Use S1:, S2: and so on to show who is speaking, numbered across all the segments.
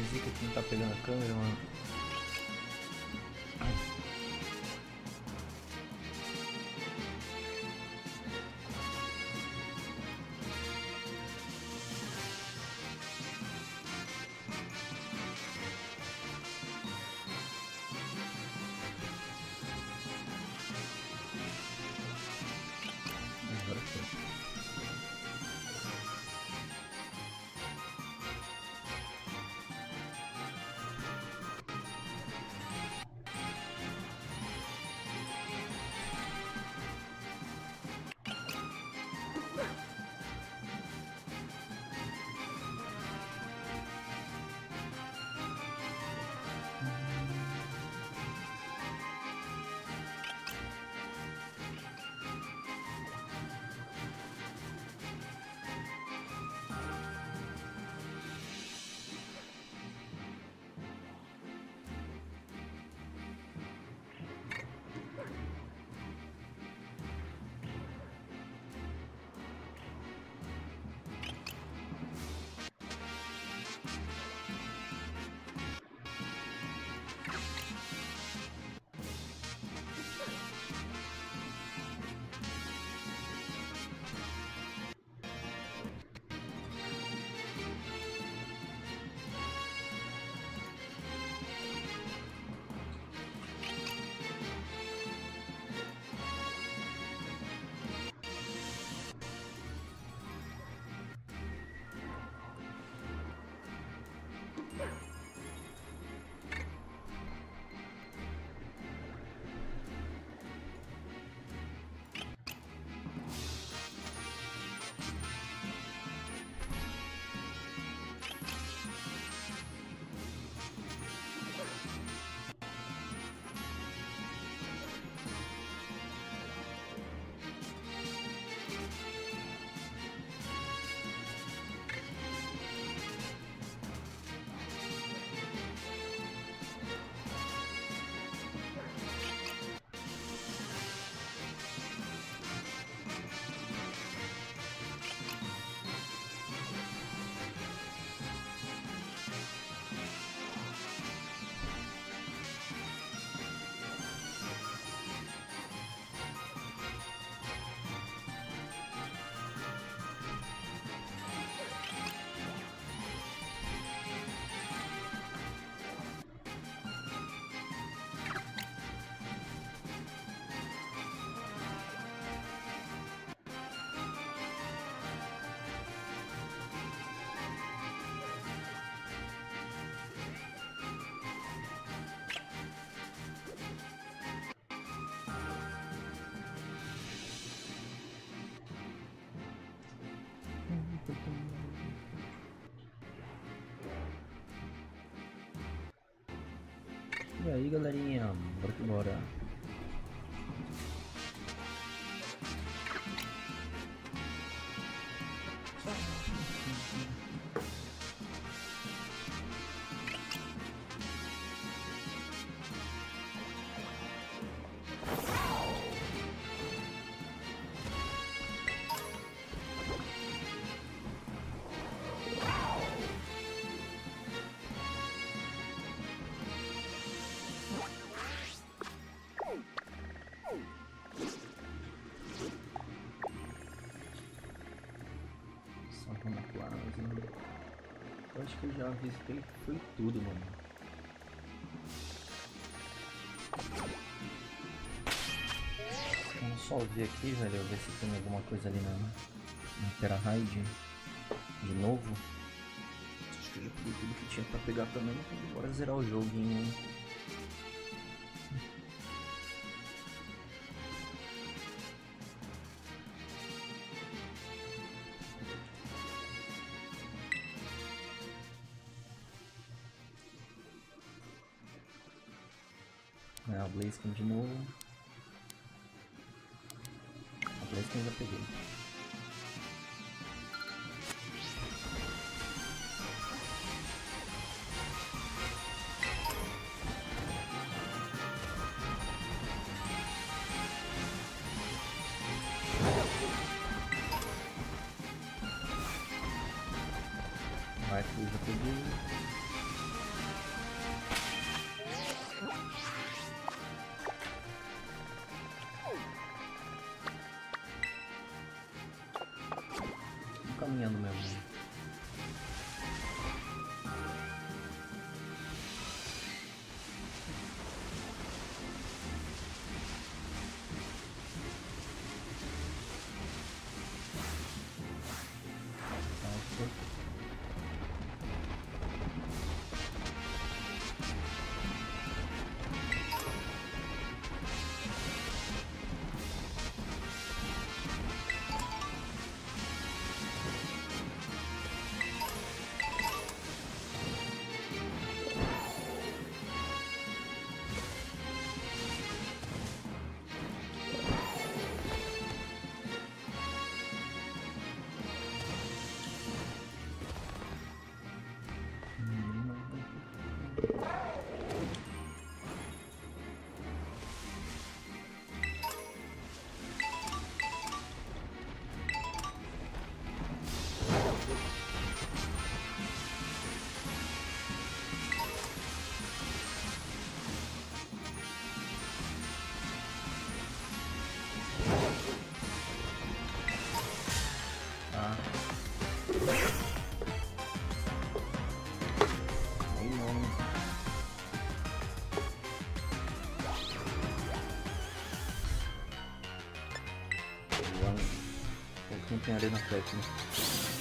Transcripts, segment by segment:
S1: Zica que não tá pegando a câmera, mano. Aí galerinha, bora que bora. Camuflagem. Eu acho que eu já avistei foi tudo, mano. Vamos só ver aqui, velho, ver se tem alguma coisa ali na, na Terra Raid de novo. Acho que eu já peguei tudo que tinha pra pegar também, então bora zerar o joguinho. É, Blaziken de novo. A Blaziken eu já peguei. Vai, eu já peguei. Caminhando mesmo. やれなくてですね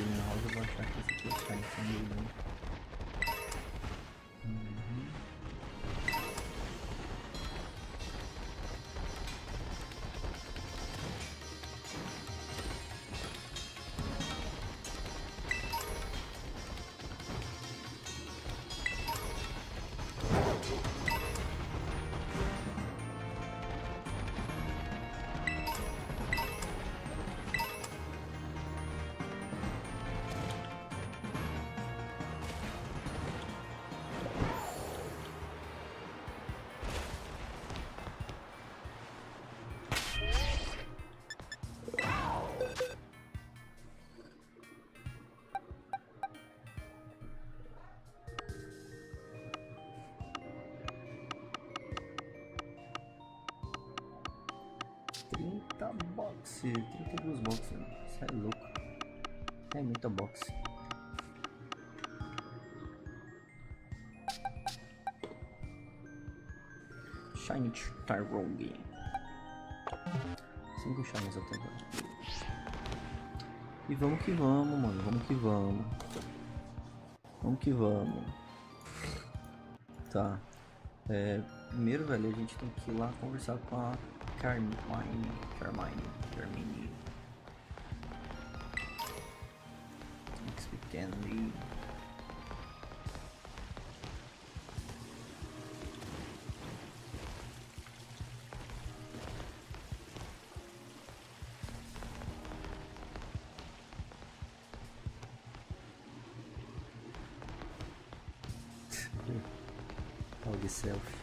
S1: Acabei de dar um giro boxe, 32 boxe, isso é louco. É muita boxe. Shiny Tyrone. 5 shinies até agora. E vamos que vamos, mano. Vamos que vamos. Vamos que vamos. Tá. É, primeiro, velho, a gente tem que ir lá conversar com a Carmine, Carmine, Carmini. Next we can leave. Selfie.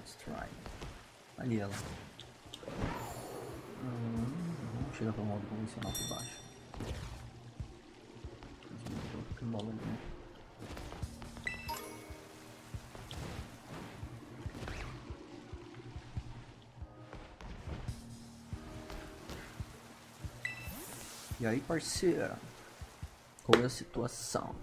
S1: Smart Strike. Ali ela. Hum, vamos chegar para o modo convencional por baixo. Né? E aí, parceira? Qual é a situação?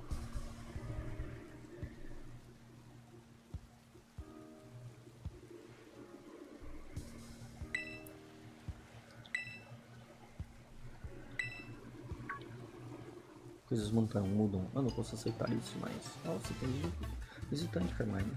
S1: Coisas mudam, mudam. Eu não posso aceitar isso, mas... Nossa, tem visitante, Carmine.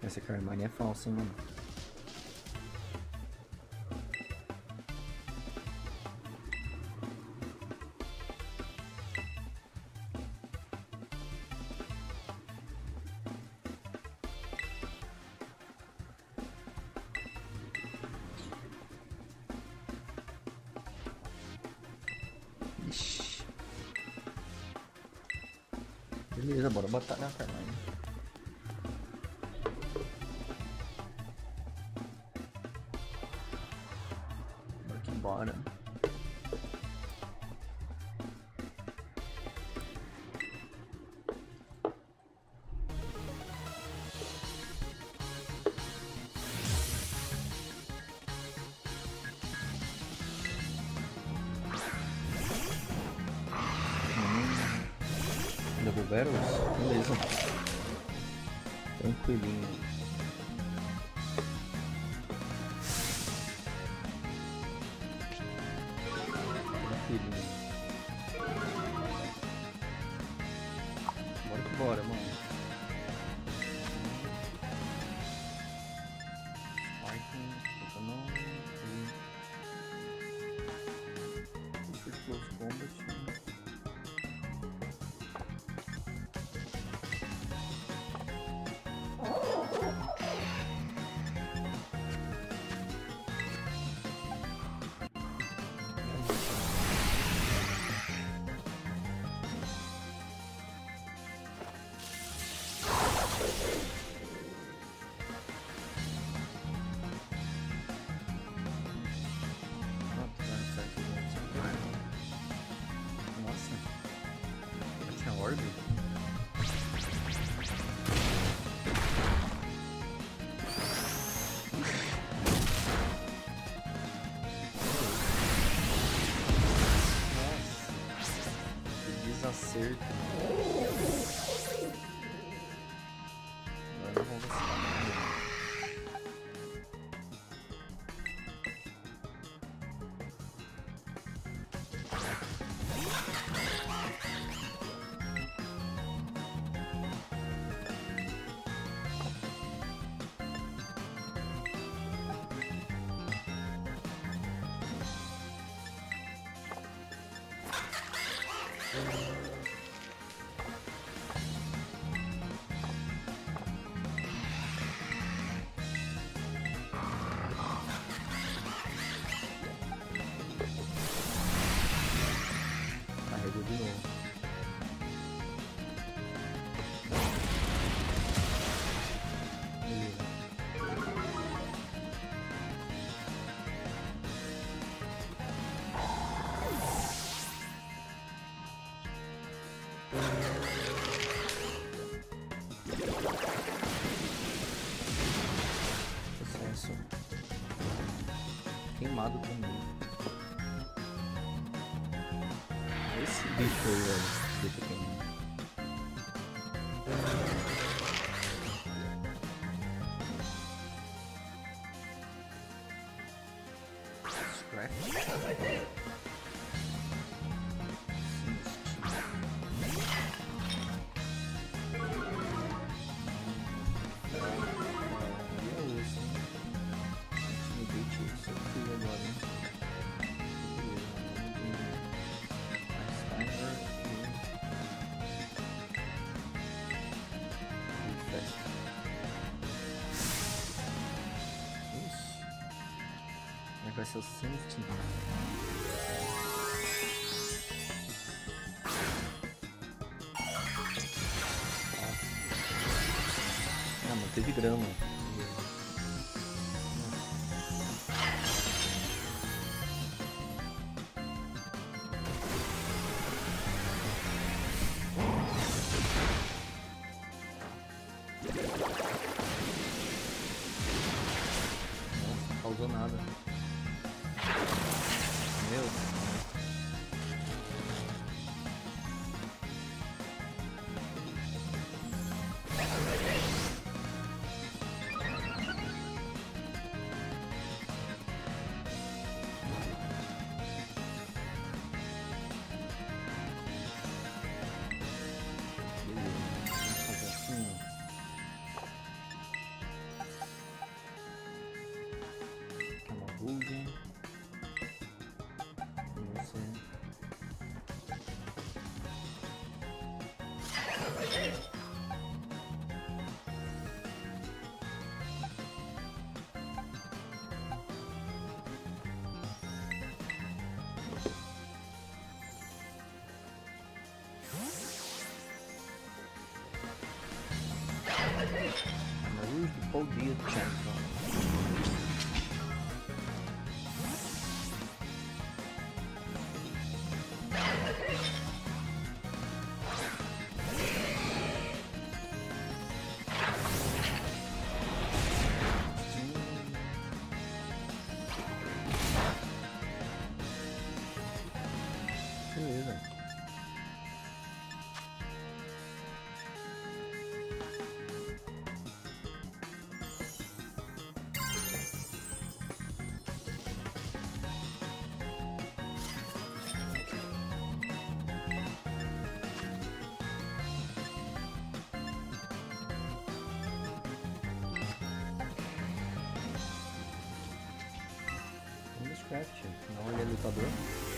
S1: Essa Carmine é falsa, hein, mano. Botar na Carmine. Bora que bora. Double Battles? Beleza. Tranquilinho. Tranquilinho. Bora que bora, mano. Super Close Combat. Que くない？O semifinal. Ah, teve grama. i'm gonna Naruto Paul Dia Champion. Thank Minecraft, não ele é lutador.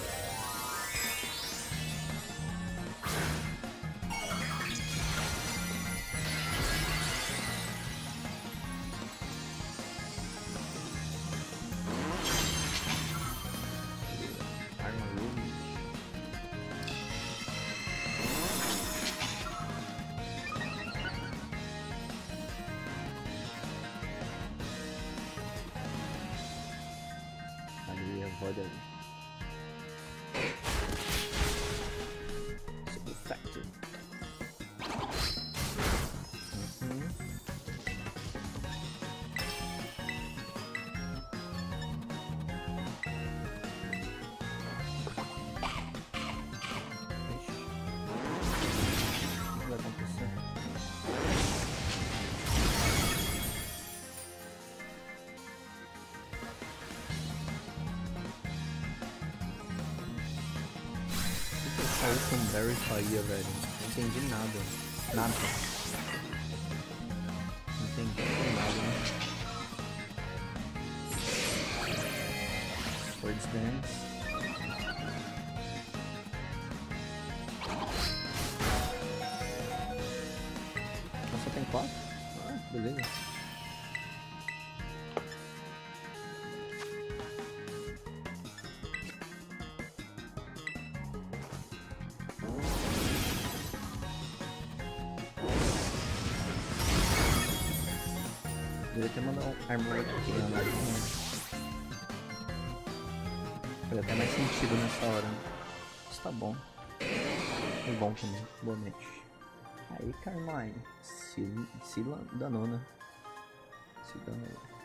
S1: Berry faria, velho? Não entendi nada. Nada. Não entendi nada, né? Swords Dance. Só tem quatro? Ah, beleza. Ter mandado um armor aqui, né? Faz até mais sentido nessa hora. né? Isso tá bom. Foi bom também. Boa noite. Aí, Carmine. Se, se danou, né? Se danou.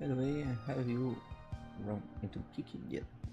S1: By the way, have you run into Kiki yet? Yet.